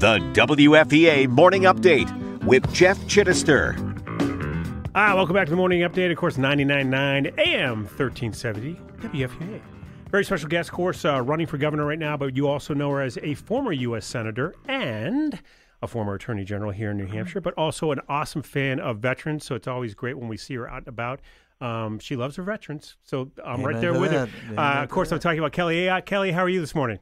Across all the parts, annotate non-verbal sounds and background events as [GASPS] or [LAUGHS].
The WFEA Morning Update with Jeff Chidester. Ah, welcome back to the morning update. Of course, 99.9 AM 1370 WFEA. Very special guest, of course, uh, running for governor right now, but you also know her as a former U.S. Senator and a former Attorney General here in New Hampshire, but also an awesome fan of veterans. So it's always great when we see her out and about. Um, she loves her veterans. So I'm right there with her. Uh, of course, I'm talking about Kelly Ayotte. Kelly, how are you this morning?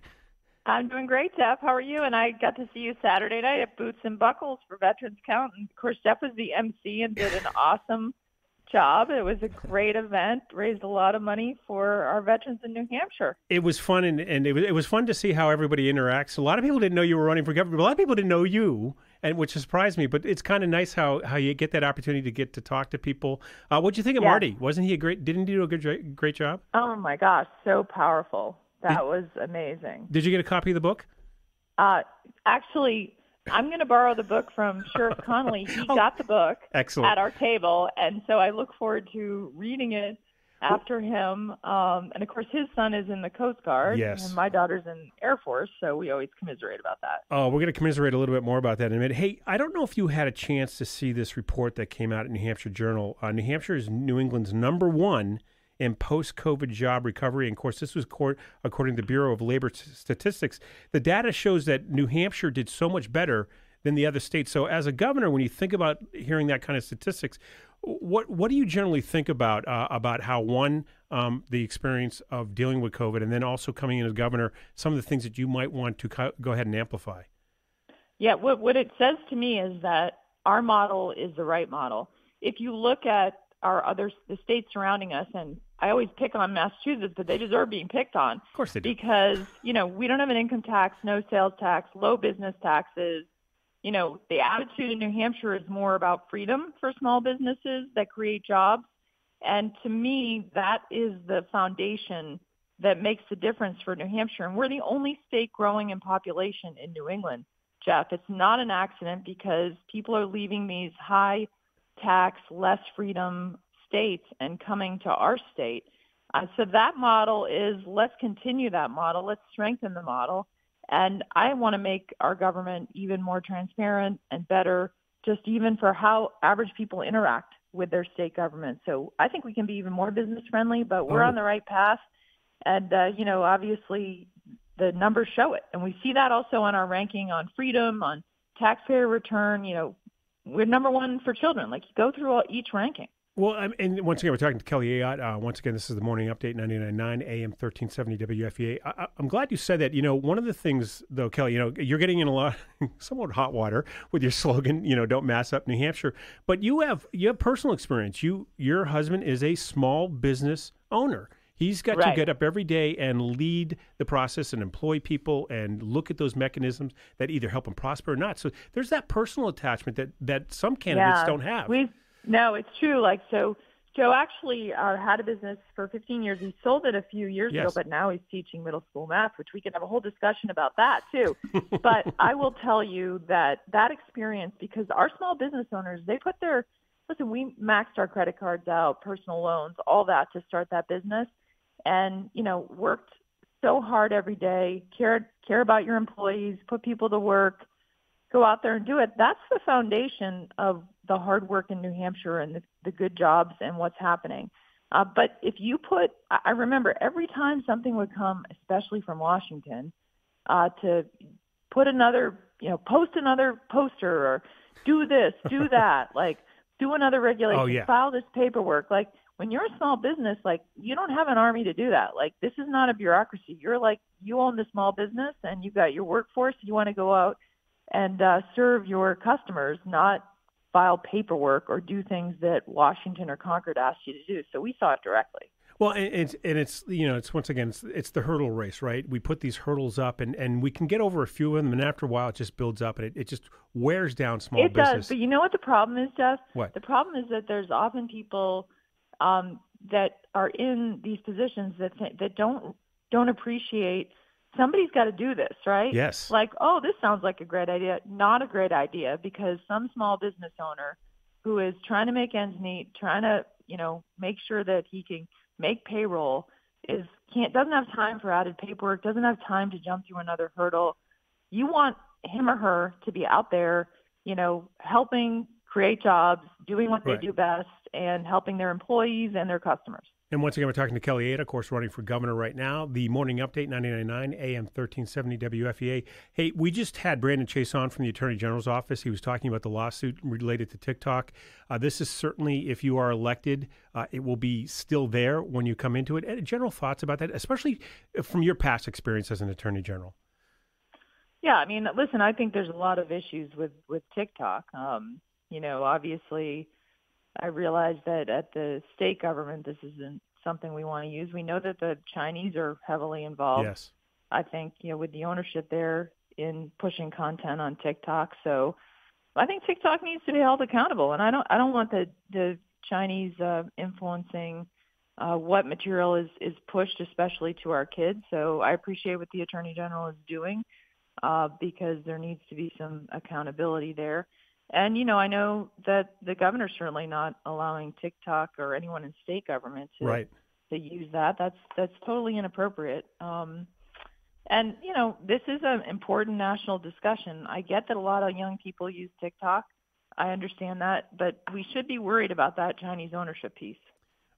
I'm doing great, Jeff. How are you? And I got to see you Saturday night at Boots and Buckles for Veterans Count. And of course, Jeff was the MC and did an [LAUGHS] awesome job. It was a great event, raised a lot of money for our veterans in New Hampshire. It was fun, and, and it, was, it was fun to see how everybody interacts. A lot of people didn't know you were running for governor. A lot of people didn't know you, and which surprised me. But it's kind of nice how, how you get that opportunity to get to talk to people. Uh, what do you think of Yeah. Marty? Wasn't he a great? Didn't he do a good great job? Oh my gosh, so powerful. That was amazing. Did you get a copy of the book? Uh, actually, I'm going to borrow the book from Sheriff [LAUGHS] Connolly. He got the book Excellent. at our table, and so I look forward to reading it after him. Um, and of course, his son is in the Coast Guard, Yes. and my daughter's in Air Force, so we always commiserate about that. Oh, we're going to commiserate a little bit more about that in a minute. Hey, I don't know if you had a chance to see this report that came out in New Hampshire Journal. Uh, New Hampshire is New England's number one in post-COVID job recovery. And of course, this was court, according to the Bureau of Labor Statistics. The data shows that New Hampshire did so much better than the other states. So, as a governor, when you think about hearing that kind of statistics, what what do you generally think about uh, about how one um, the experience of dealing with COVID, and then also coming in as governor, some of the things that you might want to co- go ahead and amplify? Yeah, what what it says to me is that our model is the right model. If you look at our other the states surrounding us, and I always pick on Massachusetts, but they deserve being picked on Of course they do. because you know we don't have an income tax, no sales tax, low business taxes. You know the attitude in New Hampshire is more about freedom for small businesses that create jobs, and to me that is the foundation that makes the difference for New Hampshire. And we're the only state growing in population in New England. Jeff. It's not an accident because people are leaving these high tax, less freedom states and coming to our state. Uh, so that model is let's continue that model. Let's strengthen the model. And I want to make our government even more transparent and better, just even for how average people interact with their state government. So I think we can be even more business friendly, but we're on the right path. And, uh, you know, obviously the numbers show it. And we see that also on our ranking on freedom, on taxpayer return. You know, we're number one for children. Like, you go through all, each ranking. Well, I'm, and once again, we're talking to Kelly Ayotte. Uh, once again, this is the morning update, 99.9 AM 1370 WFEA. I, I'm glad you said that. You know, one of the things, though, Kelly, you know, you're getting in a lot, [LAUGHS] somewhat hot water with your [LAUGHS] slogan, you know, don't mass up New Hampshire. But you have you have personal experience. You Your husband is a small business owner. He's got to get up every day and lead the process and employ people and look at those mechanisms that either help him prosper or not. So there's that personal attachment that, that some candidates yeah, don't have. We no, it's true. Like so, Joe actually uh, had a business for 15 years. He sold it a few years Yes. ago, but now he's teaching middle school math, which we can have a whole discussion about that too. [LAUGHS] but I will tell you that that experience, because our small business owners, they put their listen. We maxed our credit cards out, personal loans, all that to start that business, and you know worked so hard every day, care care about your employees, put people to work go out there and do it. That's the foundation of the hard work in New Hampshire and the, the good jobs and what's happening. Uh, but if you put, I remember every time something would come, especially from Washington, uh, to put another, you know, post another poster or do this, do [LAUGHS] that, like do another regulation, Oh, yeah. file this paperwork. Like when you're a small business, like you don't have an army to do that. Like this is not a bureaucracy. You're like you own the small business and you've got your workforce. You want to go out and uh, serve your customers, not file paperwork or do things that Washington or Concord asked you to do. So we saw it directly. Well, and it's and it's you know it's once again it's, it's the hurdle race, right? We put these hurdles up, and, and we can get over a few of them, and after a while, it just builds up, and it, it just wears down small businesses. it business. does, but you know what the problem is, Jeff? What? The problem is that there's often people um, that are in these positions that th- that don't don't appreciate somebody's got to do this, right? Yes. Like, oh, this sounds like a great idea. Not a great idea because some small business owner who is trying to make ends meet, trying to, you know, make sure that he can make payroll is can't doesn't have time for added paperwork, doesn't have time to jump through another hurdle. You want him or her to be out there, you know, helping create jobs, doing what Right. they do best, and helping their employees and their customers. And once again, we're talking to Kelly Ayotte, of course, running for governor right now. The morning update, 99.9 AM 1370 WFEA. Hey, we just had Brandon Chase on from the Attorney General's office. He was talking about the lawsuit related to TikTok. Uh, this is certainly, if you are elected, uh, it will be still there when you come into it. And general thoughts about that, especially from your past experience as an Attorney General. Yeah, I mean, listen, I think there's a lot of issues with with TikTok. Um, you know, obviously, I realize that at the state government, this isn't something we want to use. We know that the Chinese are heavily involved. yes. I think you know with the ownership there in pushing content on TikTok. So I think TikTok needs to be held accountable, and I don't I don't want the the Chinese uh, influencing uh, what material is is pushed, especially to our kids. So I appreciate what the Attorney General is doing uh, because there needs to be some accountability there. And you know, I know that the governor's certainly not allowing TikTok or anyone in state government to Right. to use that. That's that's totally inappropriate. Um, and you know, this is an important national discussion. I get that a lot of young people use TikTok. I understand that, but we should be worried about that Chinese ownership piece.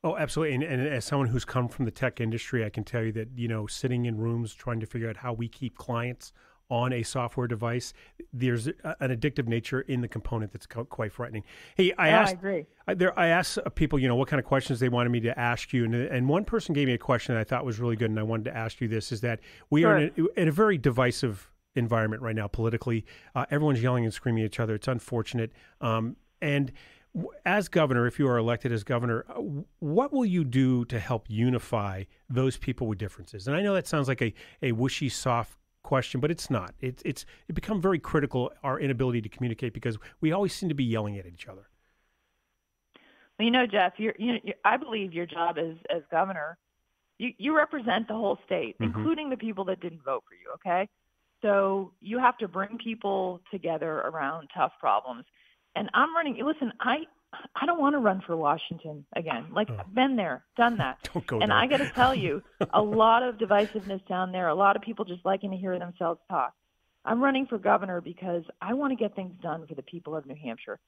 Oh, absolutely. And, and as someone who's come from the tech industry, I can tell you that, you know, sitting in rooms trying to figure out how we keep clients on a software device, there's an addictive nature in the component that's quite frightening. Hey, I Yeah, I asked, agree. I, there, I asked uh, people, you know, what kind of questions they wanted me to ask you, and, and one person gave me a question that I thought was really good, and I wanted to ask you this: is that we are in a, in a very divisive environment right now politically. Uh, everyone's yelling and screaming at each other. It's unfortunate, um, and as governor, if you are elected as governor, uh, what will you do to help unify those people with differences? And I know that sounds like a, a wishy, soft question, but it's not. It's it's it become very critical our inability to communicate because we always seem to be yelling at each other. Well, you know, Jeff, you're, you you I believe your job as as governor, you you represent the whole state, Mhm. including the people that didn't vote for you. Okay, so you have to bring people together around tough problems. And I'm running. Listen, I I don't want to run for Washington again. Like Oh. I've been there, done that. [LAUGHS] Don't go And there. I got to tell you, a [LAUGHS] lot of divisiveness down there. A lot of people just liking to hear themselves talk. I'm running for governor because I want to get things done for the people of New Hampshire.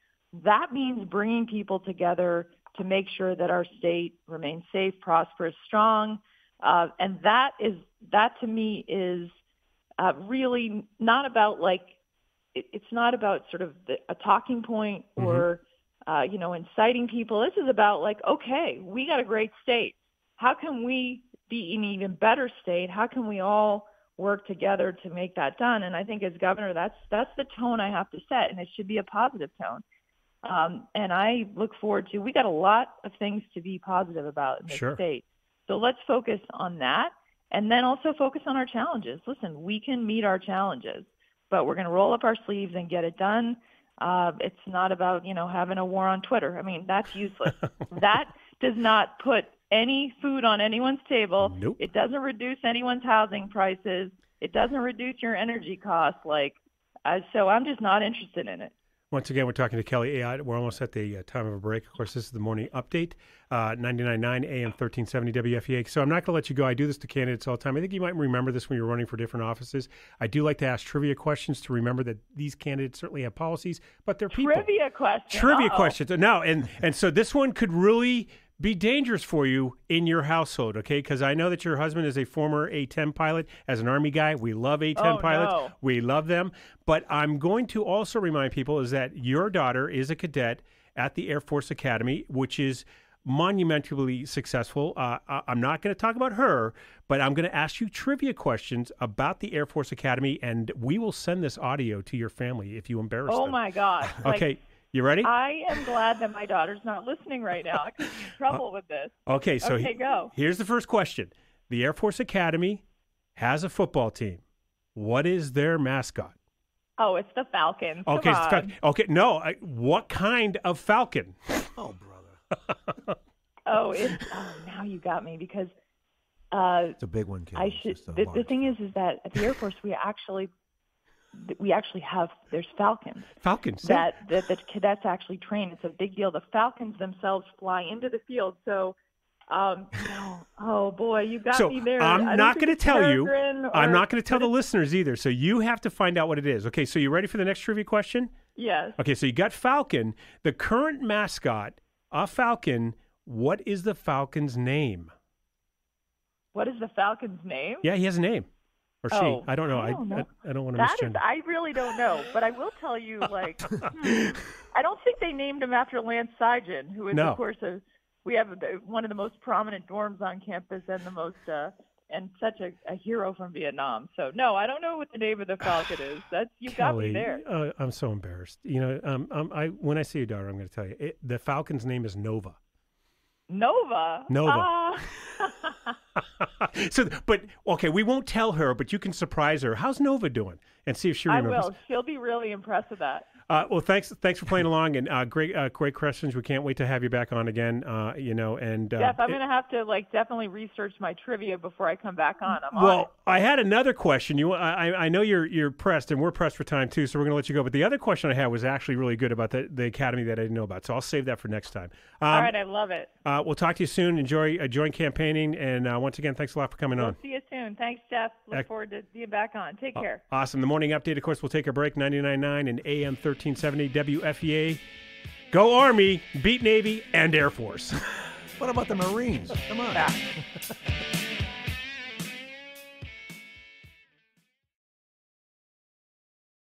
That means bringing people together to make sure that our state remains safe, prosperous, strong, uh, and that is that to me is uh, really not about like it, it's not about sort of the, a talking point or uh, you know inciting people. This is about like okay, we got a great state. How can we be an even better state? How can we all work together to make that done? And I think as governor, that's that's the tone I have to set, and it should be a positive tone. Um, and I look forward to. We got a lot of things to be positive about in this Sure. state. So let's focus on that, and then also focus on our challenges. Listen, we can meet our challenges, but we're going to roll up our sleeves and get it done. Uh, it's not about you know having a war on Twitter. I mean that's useless. [LAUGHS] that does not put any food on anyone's table. Nope. It doesn't reduce anyone's housing prices. It doesn't reduce your energy costs. Like, uh, so I'm just not interested in it. Once again, we're talking to Kelly Ayotte. We're almost at the uh, time of a break. Of course, this is the morning update, uh, 99.9 AM 1370 WFEA. So I'm not going to let you go. I do this to candidates all the time. I think you might remember this when you're running for different offices. I do like to ask trivia questions to remember that these candidates certainly have policies, but they're people. Trivia questions. Trivia Uh-oh. questions. No, and, and so this one could really be dangerous for you in your household, okay? Because I know that your husband is a former A 10 pilot. As an Army guy, we love A 10 Oh, pilots. no. We love them. But I'm going to also remind people is that your daughter is a cadet at the Air Force Academy, which is monumentally successful. Uh, I- I'm not going to talk about her, but I'm going to ask you trivia questions about the Air Force Academy, and we will send this audio to your family if you embarrass Oh them. my God. [LAUGHS] Like, Okay, you ready? I am glad that my daughter's not listening right now. I could be in [LAUGHS] trouble with this. Okay, so Okay, he- go. here's the first question. The Air Force Academy has a football team. What is their mascot? Oh, it's the Falcon. Okay, it's the on. Fal- okay, no. I, what kind of falcon? [LAUGHS] Oh, brother. [LAUGHS] Oh, it's oh, now you got me because uh, It's a big one, Kim. I should. The, the thing is, is that at the Air Force we actually we actually have there's Falcons Falcons. yeah. that that the cadets actually train. It's a big deal. The Falcons themselves fly into the field, so Um, no. [GASPS] Oh boy, you got So me there. I'm don't going to tell you. peregrine I'm not going to tell the listeners either. So you have to find out what it is. Okay, so you ready for the next trivia question? Yes. Okay, so you got Falcon. The current mascot, a Falcon. What is the Falcon's name? What is the Falcon's name? Yeah, he has a name. Or she. Oh, I don't know. I I, don't know. I, I don't want to That is, misgender. I really don't know, but I will tell you, [LAUGHS] like, hmm, [LAUGHS] I don't think they named him after Lance Sijan, who is, No. of course, a, we have a, one of the most prominent dorms on campus and the most, uh, and such a, a hero from Vietnam. So, no, I don't know what the name of the Falcon is. [SIGHS] That's you got me there. Uh, I'm so embarrassed. You know, um, um, I when I see your daughter, I'm going to tell you it, the Falcon's name is Nova. Nova. Nova. Ah. [LAUGHS] [LAUGHS] so, but okay, we won't tell her, but you can surprise her. How's Nova doing? And see if she remembers. I will. She'll be really impressed with that. Uh, well, thanks, thanks for playing along, and uh, great, uh, great questions. We can't wait to have you back on again. Uh, you know, and uh, Jeff, I'm going to have to like definitely research my trivia before I come back on. I'm on. Well, I had another question. You, I, I know you're you're pressed, and we're pressed for time too. So we're going to let you go. But the other question I had was actually really good about the, the academy that I didn't know about. So I'll save that for next time. Um, All right, I love it. uh, we'll talk to you soon. Enjoy uh, join campaigning, and uh, once again, thanks a lot for coming We'll on. see you soon. Thanks, Jeff. Look Ec- forward to being back on. Take care. Awesome. The morning update, of course, we'll take a break. 99.9 and AM 1370 WFEA. Go Army, beat Navy and Air Force. [LAUGHS] What about the Marines? Come on. Yeah. [LAUGHS]